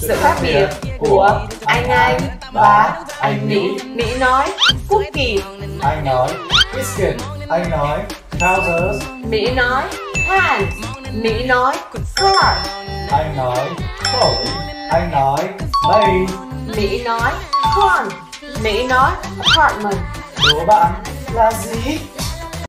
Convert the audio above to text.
sự khác biệt của anh Anh và anh Mỹ. Mỹ nói cookie, Anh nói biscuit. Anh nói trousers. Mỹ nói pants, Mỹ nói car, Anh nói coat Anh nói bay. Mỹ nói con Mỹ nói apartment. Đố bạn là gì?